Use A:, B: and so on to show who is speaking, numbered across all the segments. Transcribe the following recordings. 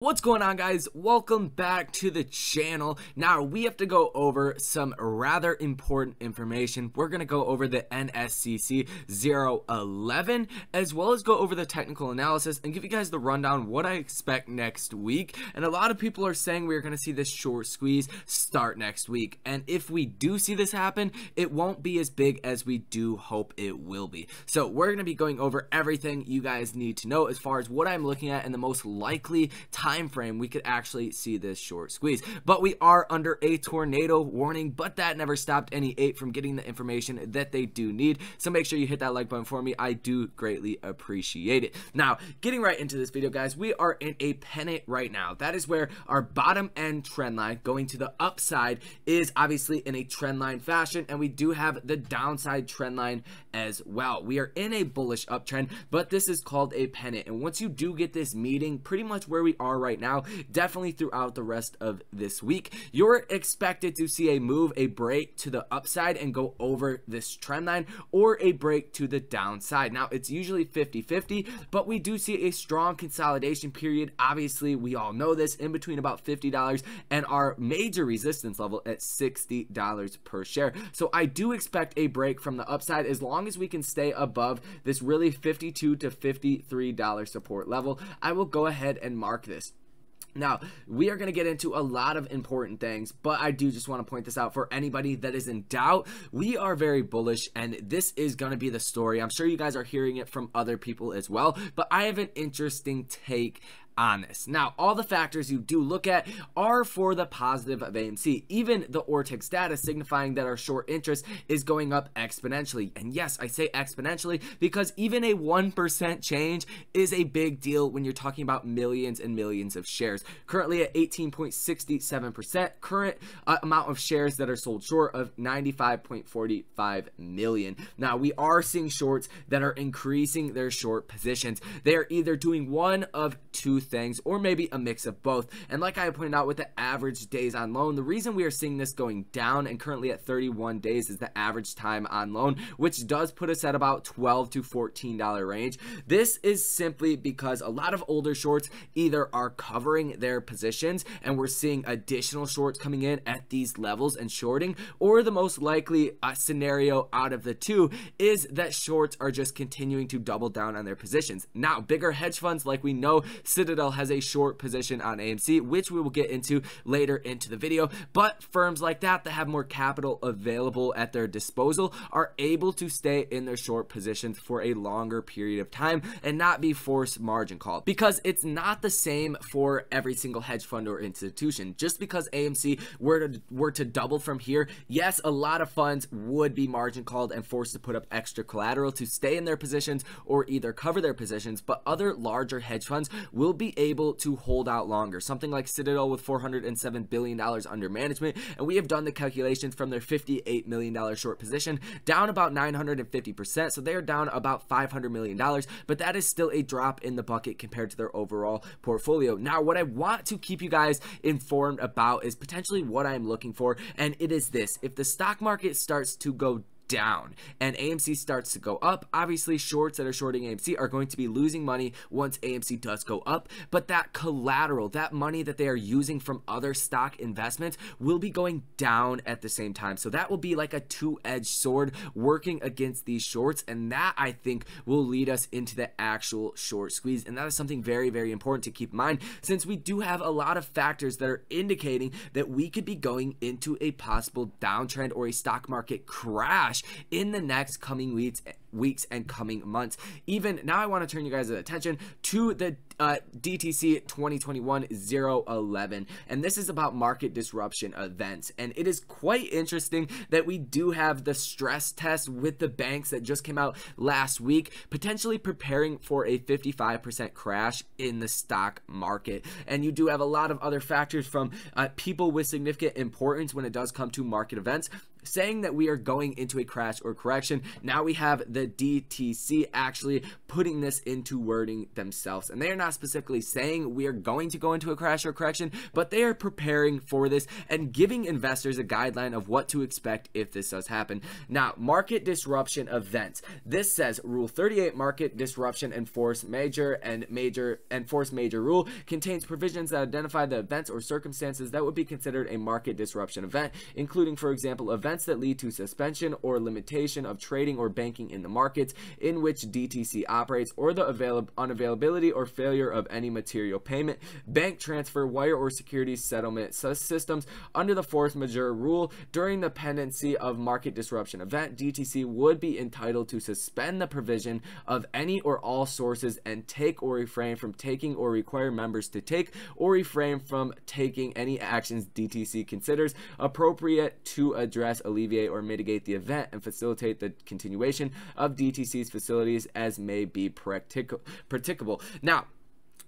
A: What's going on guys? Welcome back to the channel. Now we have to go over some rather important information. We're going to go over the NSCC 011 as well as go over the technical analysis and give you guys the rundown what I expect next week. And a lot of people are saying we're going to see this short squeeze start next week. And if we do see this happen, it won't be as big as we do hope it will be. So we're going to be going over everything you guys need to know as far as what I'm looking at and the most likely time time frame, we could actually see this short squeeze. But we are under a tornado warning, but that never stopped any ape from getting the information that they do need. So make sure you hit that like button for me. I do greatly appreciate it. Now, getting right into this video, guys, we are in a pennant right now. That is where our bottom end trend line going to the upside is obviously in a trend line fashion, and we do have the downside trend line as well. We are in a bullish uptrend, but this is called a pennant. And once you do get this meeting, pretty much where we are right now, definitely throughout the rest of this week, you're expected to see a move, a break to the upside and go over this trend line or a break to the downside. Now, it's usually 50-50, but we do see a strong consolidation period. Obviously, we all know this in between about $50 and our major resistance level at $60 per share. So I do expect a break from the upside as long as we can stay above this really 52 to $53 support level. I will go ahead and mark this. Now, we are going to get into a lot of important things, but I do just want to point this out for anybody that is in doubt. We are very bullish, and this is going to be the story. I'm sure you guys are hearing it from other people as well, but I have an interesting take on this. Now, all the factors you do look at are for the positive of AMC. Even the Ortex data signifying that our short interest is going up exponentially. And yes, I say exponentially because even a 1% change is a big deal when you're talking about millions and millions of shares. Currently at 18.67%, current uh, amount of shares that are sold short of 95.45 million. Now, we are seeing shorts that are increasing their short positions. They are either doing one of two things or maybe a mix of both. And like I pointed out with the average days on loan, the reason we are seeing this going down and currently at 31 days is the average time on loan, which does put us at about 12 to $14 range. This is simply because a lot of older shorts either are covering their positions and we're seeing additional shorts coming in at these levels and shorting, or the most likely uh, scenario out of the two is that shorts are just continuing to double down on their positions. Now, bigger hedge funds like we know Citadel Citadel has a short position on AMC, which we will get into later into the video. But firms like that that have more capital available at their disposal are able to stay in their short positions for a longer period of time and not be forced margin called because it's not the same for every single hedge fund or institution. Just because AMC were to were to double from here, yes, a lot of funds would be margin called and forced to put up extra collateral to stay in their positions or either cover their positions, but other larger hedge funds will be able to hold out longer. Something like Citadel with $407 billion under management, and we have done the calculations from their $58 million short position down about 950%, so they're down about $500 million, but that is still a drop in the bucket compared to their overall portfolio. Now, what I want to keep you guys informed about is potentially what I'm looking for, and it is this. If the stock market starts to go down. And AMC starts to go up, obviously shorts that are shorting AMC are going to be losing money once AMC does go up, but that collateral, that money that they are using from other stock investments will be going down at the same time. So that will be like a two-edged sword working against these shorts. And that I think will lead us into the actual short squeeze. And that is something very very important to keep in mind since we do have a lot of factors that are indicating that we could be going into a possible downtrend or a stock market crash in the next coming weeks weeks and coming months. Even now, I want to turn you guys' attention to the uh, DTC 2021 011, and this is about market disruption events. And it is quite interesting that we do have the stress test with the banks that just came out last week, potentially preparing for a 55% crash in the stock market. And you do have a lot of other factors from uh, people with significant importance when it does come to market events saying that we are going into a crash or correction. Now we have the DTC actually putting this into wording themselves. And they are not specifically saying we are going to go into a crash or correction, but they are preparing for this and giving investors a guideline of what to expect if this does happen. Now, market disruption events. This says Rule 38 market disruption and force majeure and major and force majeure rule contains provisions that identify the events or circumstances that would be considered a market disruption event, including, for example, events that lead to suspension or limitation of trading or banking in the markets in which DTC operates or the avail- unavailability or failure of any material payment, bank transfer, wire or securities settlement systems under the force majeure rule. During the pendency of market disruption event, DTC would be entitled to suspend the provision of any or all sources and take or refrain from taking or require members to take or refrain from taking any actions DTC considers appropriate to address, alleviate, or mitigate the event and facilitate the continuation of DTC's facilities as may be practicable. Now,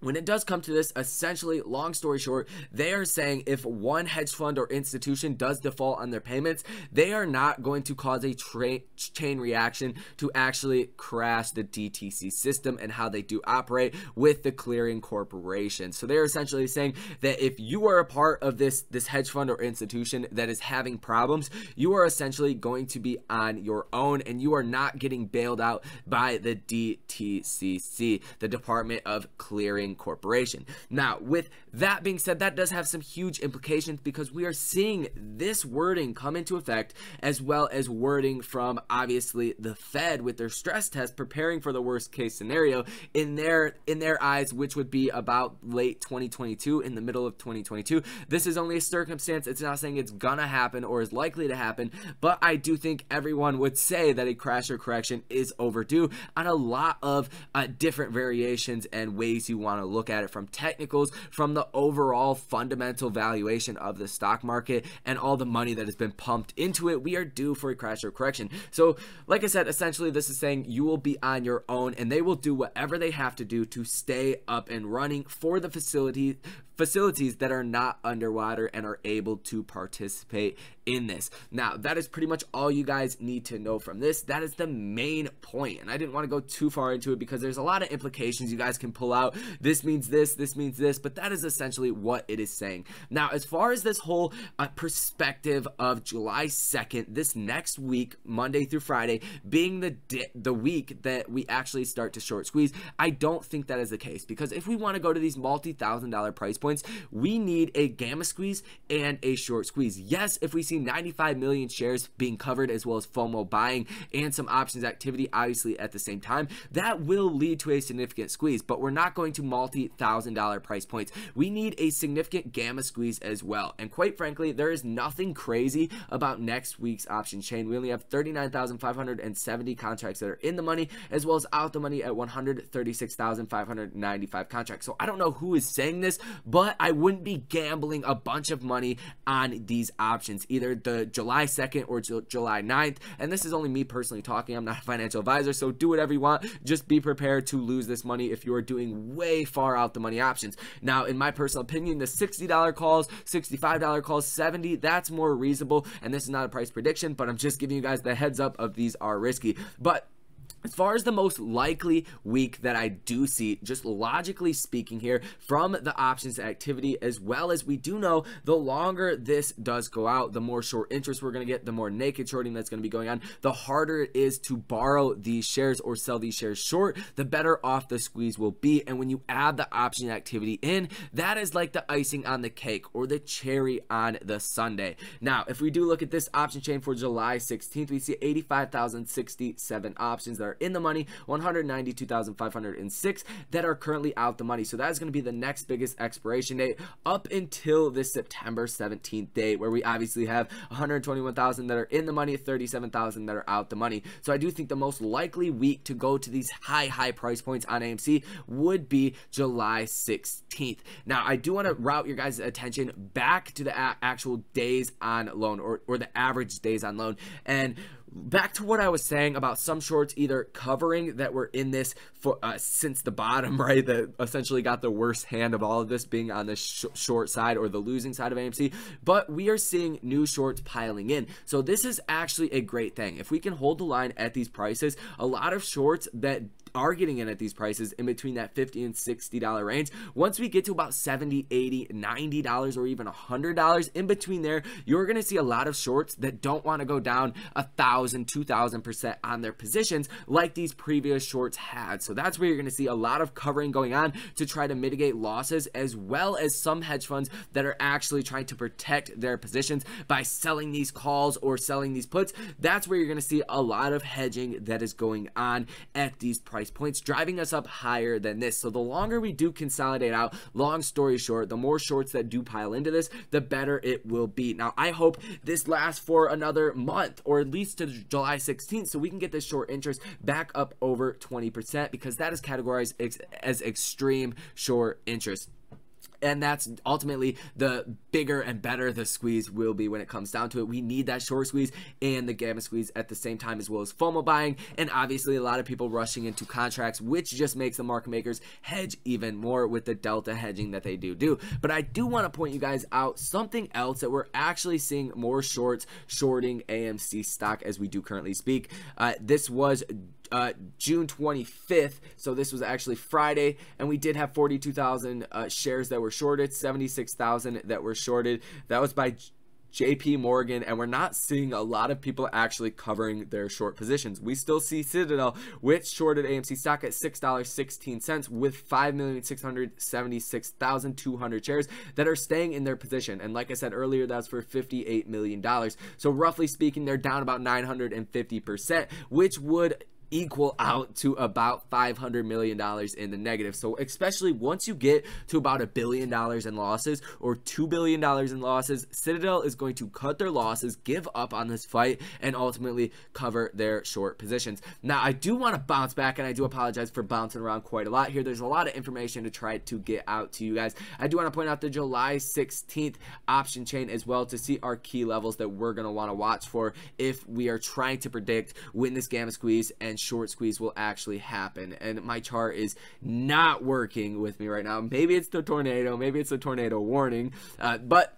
A: when it does come to this, essentially, long story short, they are saying if one hedge fund or institution does default on their payments, they are not going to cause a tra- chain reaction to actually crash the DTC system and how they do operate with the clearing corporation. So they're essentially saying that if you are a part of this this hedge fund or institution that is having problems, you are essentially going to be on your own and you are not getting bailed out by the DTCC, the Department of Clearing Corporation. Now, with that being said, that does have some huge implications because we are seeing this wording come into effect as well as wording from obviously the Fed with their stress test preparing for the worst case scenario in their in their eyes which would be about late 2022 in the middle of 2022. This is only a circumstance. It's not saying it's gonna happen or is likely to happen, but I do think everyone would say that a crash or correction is overdue on a lot of uh, different variations and ways you want want to look at it from technicals, from the overall fundamental valuation of the stock market, and all the money that has been pumped into it, we are due for a crash or correction. So, like I said, essentially, this is saying you will be on your own and they will do whatever they have to do to stay up and running for the facility facilities that are not underwater and are able to participate in this. Now, that is pretty much all you guys need to know from this. That is the main point. And I didn't want to go too far into it because there's a lot of implications you guys can pull out. This means this, this means this, but that is essentially what it is saying. Now, as far as this whole uh, perspective of July 2nd, this next week, Monday through Friday, being the the week that we actually start to short squeeze, I don't think that is the case because if we want to go to these multi-thousand dollar price points, we need a gamma squeeze and a short squeeze. Yes, if we see 95 million shares being covered as well as FOMO buying and some options activity, obviously at the same time, that will lead to a significant squeeze, but we're not going to multi thousand dollar price points. We need a significant gamma squeeze as well. And quite frankly, there is nothing crazy about next week's option chain. We only have 39,570 contracts that are in the money as well as out the money at 136,595 contracts. So I don't know who is saying this, but I wouldn't be gambling a bunch of money on these options, either the July 2nd or July 9th. And this is only me personally talking. I'm not a financial advisor, so do whatever you want. Just be prepared to lose this money if you are doing way far out the money options. Now, in my personal opinion, the $60 calls, $65 calls, 70, that's more reasonable. And this is not a price prediction, but I'm just giving you guys the heads up of these are risky. But as far as the most likely week that I do see, just logically speaking here, from the options activity, as well as we do know the longer this does go out, the more short interest we're going to get, the more naked shorting that's going to be going on, the harder it is to borrow these shares or sell these shares short, the better off the squeeze will be. And when you add the option activity in, that is like the icing on the cake or the cherry on the sundae. Now, if we do look at this option chain for July 16th, we see 85,067 options that are in the money, 192,506 that are currently out the money. So that is going to be the next biggest expiration date up until this September 17th date, where we obviously have 121,000 that are in the money, 37,000 that are out the money. So I do think the most likely week to go to these high, high price points on AMC would be July 16th. Now, I do want to route your guys' attention back to the actual days on loan or, or the average days on loan. And back to what I was saying about some shorts either covering that were in this for uh, since the bottom, right? That essentially got the worst hand of all of this being on the sh short side or the losing side of AMC. But we are seeing new shorts piling in. So this is actually a great thing. If we can hold the line at these prices, a lot of shorts that are getting in at these prices in between that 50 and 60 dollar range. Once we get to about 70 80 90 dollars or even 100 dollars in between there you're going to see a lot of shorts that don't want to go down a thousand two thousand percent on their positions like these previous shorts had. So that's where you're going to see a lot of covering going on to try to mitigate losses as well as some hedge funds that are actually trying to protect their positions by selling these calls or selling these puts. That's where you're going to see a lot of hedging that is going on at these prices price points, driving us up higher than this. So the longer we do consolidate out, long story short, the more shorts that do pile into this, the better it will be. Now, I hope this lasts for another month or at least to July 16th so we can get this short interest back up over 20% because that is categorized as extreme short interest and that's ultimately the bigger and better the squeeze will be when it comes down to it. We need that short squeeze and the gamma squeeze at the same time as well as FOMO buying and obviously a lot of people rushing into contracts which just makes the market makers hedge even more with the delta hedging that they do do. But I do want to point you guys out something else that we're actually seeing more shorts shorting AMC stock as we do currently speak. Uh, this was uh, June 25th. So this was actually Friday, and we did have 42,000 uh, shares that were shorted, 76,000 that were shorted. That was by JP Morgan, and we're not seeing a lot of people actually covering their short positions. We still see Citadel, which shorted AMC stock at $6.16 with 5,676,200 shares that are staying in their position. And like I said earlier, that's for $58 million. So roughly speaking, they're down about 950%, which would equal out to about $500 million in the negative. So especially once you get to about a billion dollars in losses or $2 billion in losses, Citadel is going to cut their losses, give up on this fight, and ultimately cover their short positions. Now, I do want to bounce back, and I do apologize for bouncing around quite a lot here. There's a lot of information to try to get out to you guys. I do want to point out the July 16th option chain as well to see our key levels that we're going to want to watch for if we are trying to predict when this gamma squeeze and short squeeze will actually happen. And my chart is not working with me right now. Maybe it's the tornado, maybe it's a tornado warning, uh, but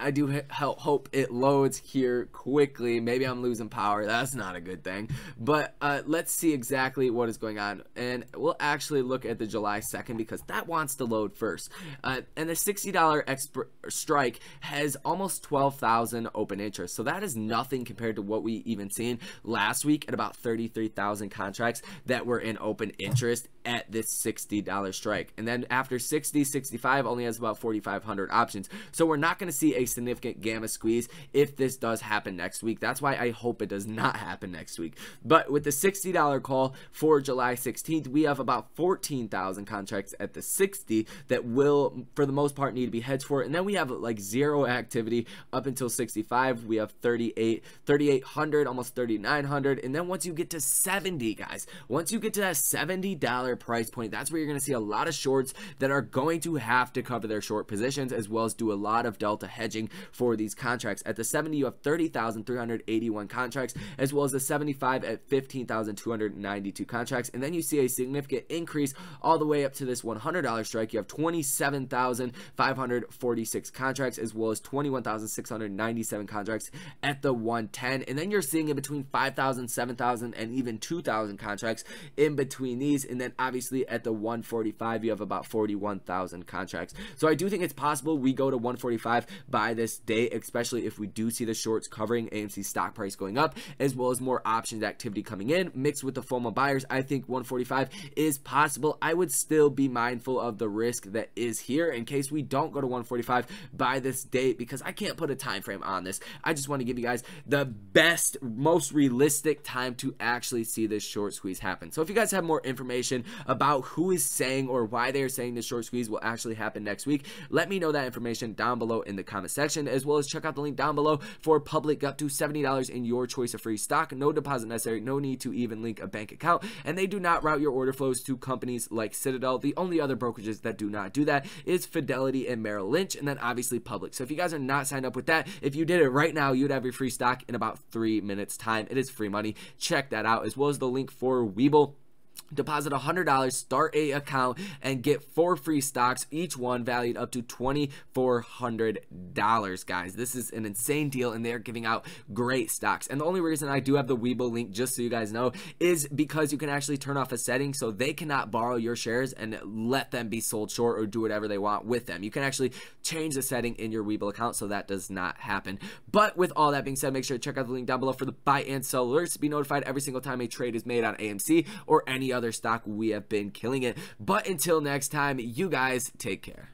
A: I do hope it loads here quickly. Maybe I'm losing power. That's not a good thing. But uh, let's see exactly what is going on. And we'll actually look at the July 2nd because that wants to load first. Uh, and the $60 strike has almost 12,000 open interest. So that is nothing compared to what we even seen last week at about 33,000 contracts that were in open interest at this $60 strike. And then after 60, 65 only has about 4,500 options. So we're not going to see a significant gamma squeeze if this does happen next week. That's why I hope it does not happen next week. But with the $60 call for July 16th, we have about 14,000 contracts at the 60 that will, for the most part, need to be hedged for. And then we have like zero activity up until 65. We have 38, 3,800, almost 3,900. And then once you get to 70, guys, once you get to that $70 price point, that's where you're going to see a lot of shorts that are going to have to cover their short positions as well as do a lot of delta hedging for these contracts. At the 70, you have 30,381 contracts, as well as the 75 at 15,292 contracts. And then you see a significant increase all the way up to this $100 strike. You have 27,546 contracts, as well as 21,697 contracts at the 110. And then you're seeing in between 5,000, 7,000, and even 2,000 contracts in between these. And then obviously at the 145, you have about 41,000 contracts. So I do think it's possible we go to 145 by this day, especially if we do see the shorts covering AMC stock price going up, as well as more options activity coming in, mixed with the FOMO buyers. I think 145 is possible. I would still be mindful of the risk that is here in case we don't go to 145 by this date because I can't put a time frame on this. I just want to give you guys the best, most realistic time to actually see this short squeeze happen. So if you guys have more information about who is saying or why they're saying the short squeeze will actually happen next week, let me know that information down below in the comment section, as well as check out the link down below for public up to $70 in your choice of free stock. No deposit necessary, no need to even link a bank account, and they do not route your order flows to companies like Citadel. The only other brokerages that do not do that is Fidelity and Merrill Lynch, and then obviously Public. So if you guys are not signed up with that, if you did it right now, you'd have your free stock in about three minutes time. It is free money. Check that out, as well as the link for Webull deposit $100 start a account and get four free stocks each one valued up to $2400 guys. This is an insane deal and they're giving out great stocks. And the only reason i do have the Webull link just so you guys know is because you can actually turn off a setting so they cannot borrow your shares and let them be sold short or do whatever they want with them. You can actually change the setting in your Webull account so that does not happen. But with all that being said make sure to check out the link down below for the buy and sell alerts to be notified every single time a trade is made on amc or any other stock we have been killing it. But until next time, you guys take care.